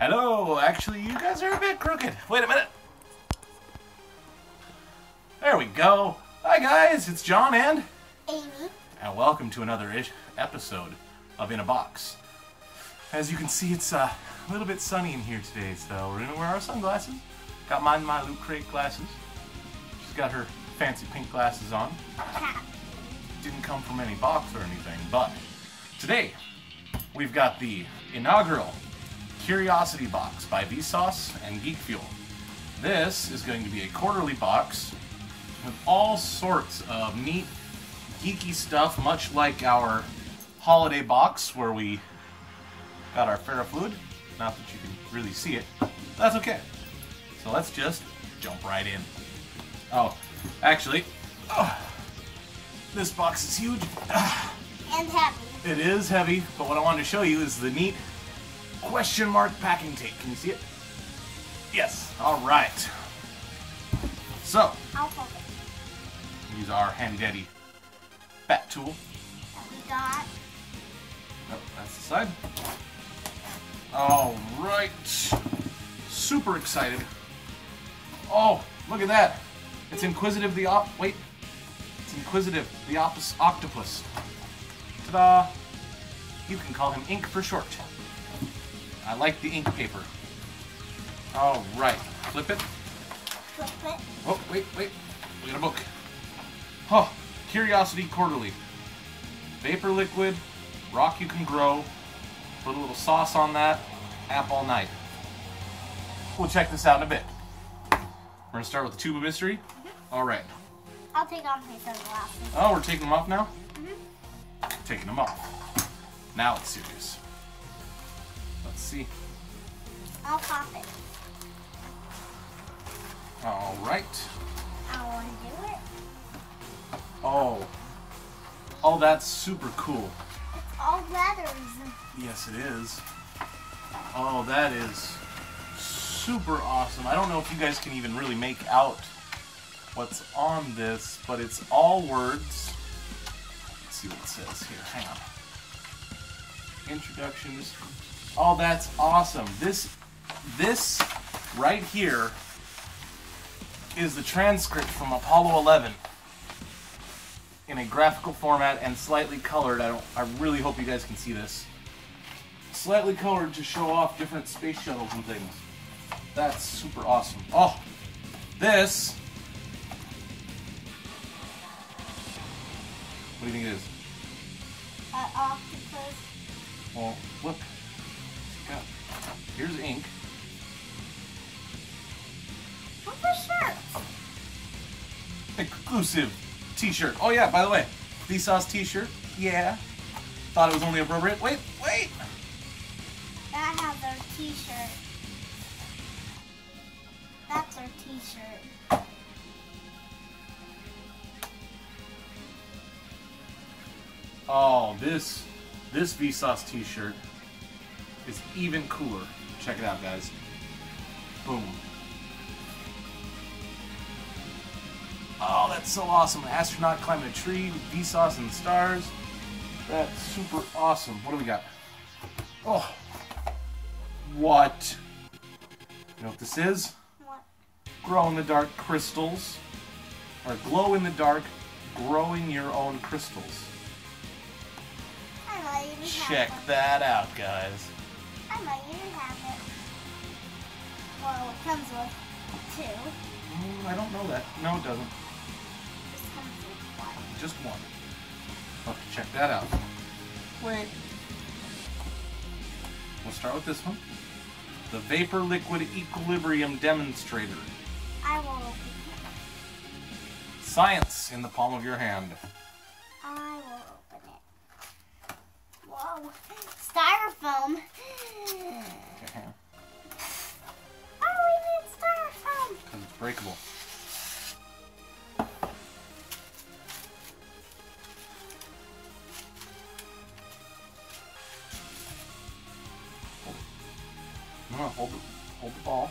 Hello, actually, you guys are a bit crooked. Wait a minute. There we go. Hi, guys, it's John and. Amy. And welcome to another ish episode of In a Box. As you can see, it's uh, a little bit sunny in here today, so we're gonna wear our sunglasses. Got mine, my Loot Crate glasses. She's got her fancy pink glasses on. Didn't come from any box or anything, but today we've got the inaugural Curiosity Box by Vsauce and Geek Fuel. This is going to be a quarterly box with all sorts of neat, geeky stuff, much like our holiday box where we got our ferrofluid. Not that you can really see it. That's okay. So let's just jump right in. Oh, actually, oh, this box is huge. And heavy. It is heavy, but what I wanted to show you is the neat question mark packing tape. Can you see it? Yes. All right. So, I'll hold it. use our handy dandy bat tool. That we got. Oh, that's the side. All right. Super excited. Oh, look at that. It's Inquisitive the Op. Wait. It's Inquisitive the Opus Octopus. Ta-da! You can call him Ink for short. I like the ink paper. All right. Flip it. Flip it. Oh, wait, wait. We got a book. Oh, Curiosity Quarterly. Vapor liquid, rock you can grow, put a little sauce on that, app all night. We'll check this out in a bit. We're gonna start with the tube of mystery. All right. I'll take off my sunglasses. Oh, we're taking them off now? Mhm. Taking them off. Now it's serious. See. I'll pop it. All right. I want to do it. Oh. Oh, that's super cool. It's all leathers. Yes, it is. Oh, that is super awesome. I don't know if you guys can even really make out what's on this, but it's all words. Let's see what it says here. Hang on. Introductions. Oh, that's awesome. This this right here is the transcript from Apollo 11 in a graphical format and slightly colored. I don't I really hope you guys can see this. Slightly colored to show off different space shuttles and things. That's super awesome. Oh, this. What do you think it is? An octopus. Well, look. Here's ink. What's the shirt? Oh. Exclusive t-shirt. Oh yeah, by the way, Vsauce t-shirt. Yeah. Thought it was only appropriate. Wait, wait. That has our t-shirt. That's our t-shirt. Oh, this this Vsauce t-shirt is even cooler. Check it out, guys. Boom. Oh, that's so awesome. An astronaut climbing a tree with Vsauce and the stars. That's super awesome. What do we got? Oh. What? You know what this is? What? Glow in the dark crystals. Or glow in the dark growing your own crystals. I might even Check that out, guys. I might even have. Well, it comes with two. Mm, I don't know that. No, it doesn't. This comes with one. Just one. I'll have to check that out. Wait. We'll start with this one. The Vapor Liquid Equilibrium Demonstrator. I will. Open. Science in the palm of your hand. I will open it. Whoa. Styrofoam. Breakable. No, no, hold the, hold the ball.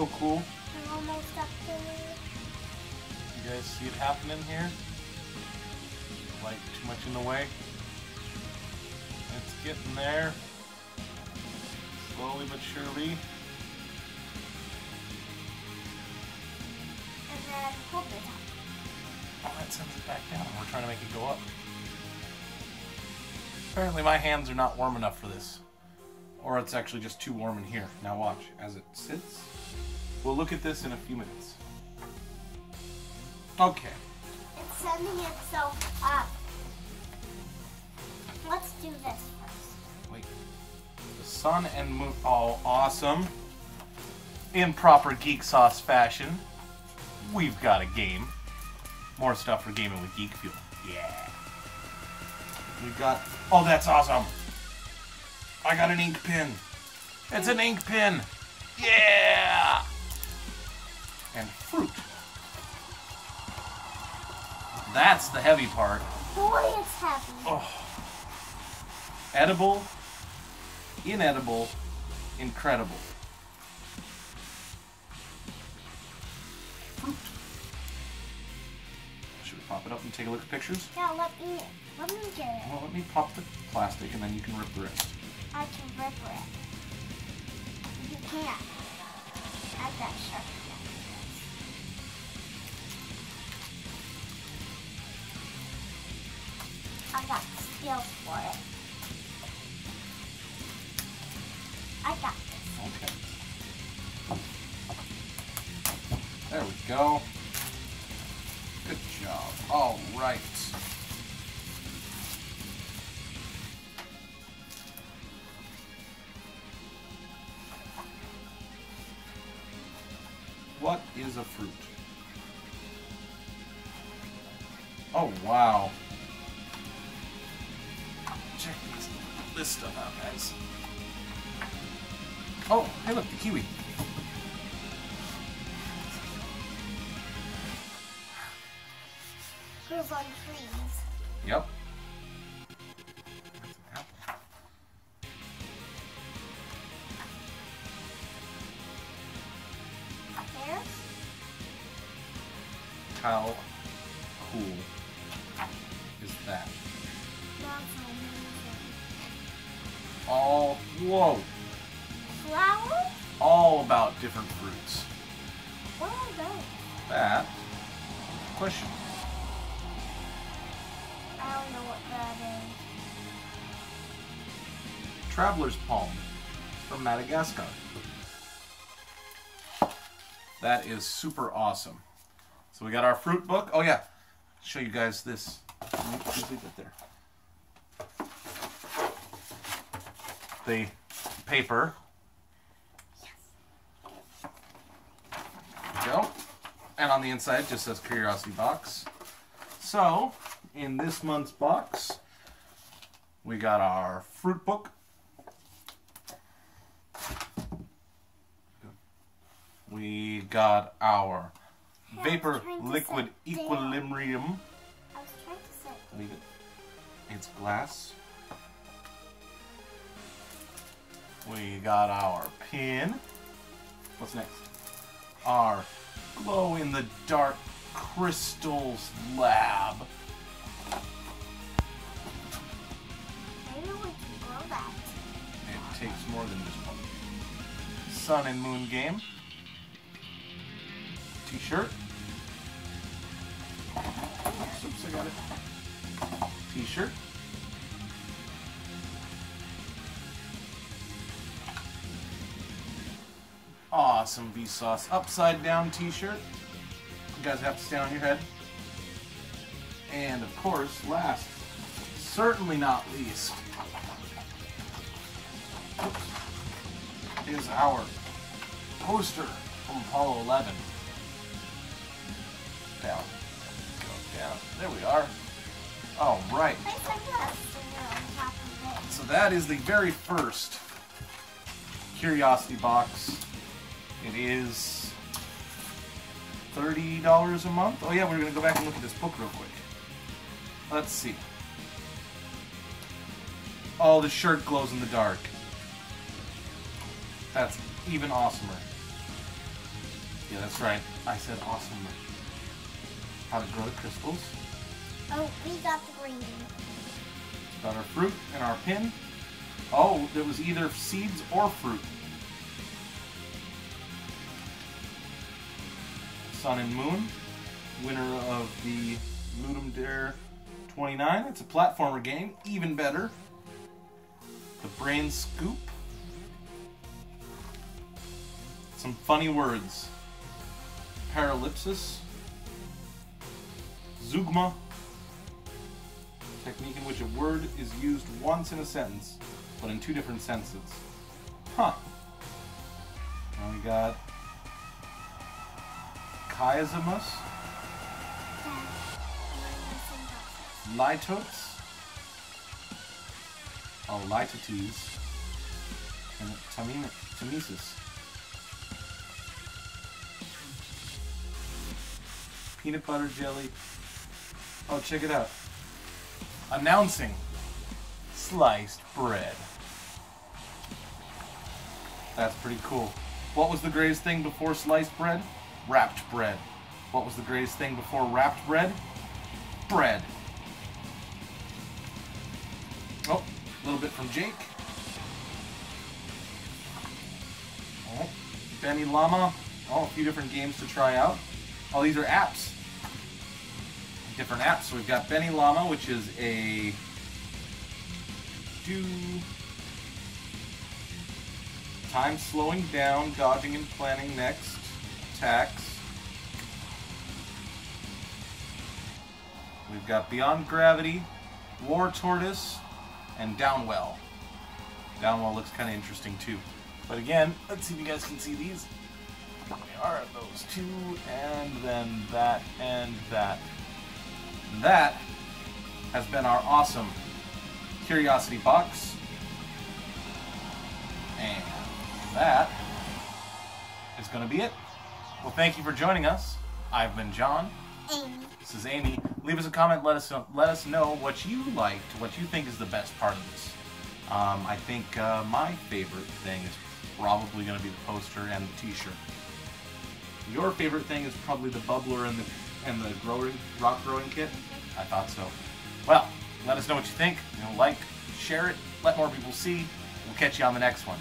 so cool. I'm almost up there. You guys see it happening here? Light too much in the way. It's getting there. Slowly but surely. And then hold it up. Oh, that sends it back down. We're trying to make it go up. Apparently my hands are not warm enough for this. Or it's actually just too warm in here. Now watch, as it sits. We'll look at this in a few minutes. Okay. It's sending itself up. Uh, let's do this first. Wait. The sun and moon. Oh, awesome. In proper Geek Sauce fashion, we've got a game. More stuff for gaming with Geek Fuel. Yeah. We've got. Oh, that's awesome. I got an ink pen. It's an ink pen. Yeah. And fruit. That's the heavy part. Boy, it's heavy. Oh. Edible, inedible, incredible. Fruit. Should we pop it up and take a look at pictures? Yeah, let me let me get it. Well, let me pop the plastic and then you can rip the rest. I can rip it. You can't. I got sharp. I got skills for it. I got this. Okay. There we go. Good job. All right. What is a fruit? This stuff out, guys. Oh, hey look, the kiwi. Grows on trees. Yep. That's an apple. Pears? How cool is that? Whoa, Flowers? all about different fruits. What are those? That, question. I don't know what that is. Traveler's palm from Madagascar. That is super awesome. So we got our fruit book. Oh yeah, show you guys this. Leave it there. The paper. There we go. And on the inside just says Curiosity Box. So, in this month's box, we got our fruit book. We got our Yeah, I was vapor liquid equilibrium. I was trying to say. Leave it. It's glass. We got our pin. What's next? Our glow in the dark crystals lab. Maybe we can grow that. It takes more than just one. Sun and Moon game. T-shirt. Oops, I got it. T-shirt. Awesome Vsauce upside down t-shirt. You guys have to stay on your head. And of course, last, certainly not least, is our poster from Apollo 11. Down. Go down. There we are. All right. Place like that sticker on top of it. So that is the very first Curiosity box. It is $30 a month. Oh yeah, we're gonna go back and look at this book real quick. Let's see. Oh, the shirt glows in the dark. That's even awesomer. Yeah, that's right. I said awesomer. How to grow the crystals. Oh, we got the green. Got our fruit and our pin. Oh, there was either seeds or fruit. Sun and Moon, winner of the Ludum Dare 29. It's a platformer game, even better. The Brain Scoop. Some funny words. Paralipsis. Zeugma technique in which a word is used once in a sentence, but in two different senses. Huh. Now we got Chiasmus, Litotes, oh, Litotes, and Tamin- Tamesis. Peanut butter jelly. Oh, check it out announcing sliced bread. That's pretty cool. What was the greatest thing before sliced bread? Wrapped bread. What was the greatest thing before wrapped bread? Bread. Oh, a little bit from Jake. Oh, Benny Llama. Oh, a few different games to try out. Oh, these are apps different apps. So we've got Benny Llama, which is a do time slowing down, dodging and planning next attacks. Got Beyond Gravity, War Tortoise, and Downwell. Downwell looks kind of interesting too. But again, let's see if you guys can see these. There we are, those two, and then that and that. And that has been our awesome Curiosity Box. And that is going to be it. Well, thank you for joining us. I've been John. Amy. This is Amy. Leave us a comment. Let us know, let us know what you liked, what you think is the best part of this. Um, I think uh, my favorite thing is probably going to be the poster and the T-shirt. Your favorite thing is probably the bubbler and the and the growing rock growing kit. I thought so. Well, let us know what you think. You know, like, share it, let more people see. We'll catch you on the next one.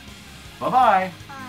Bye bye. Bye.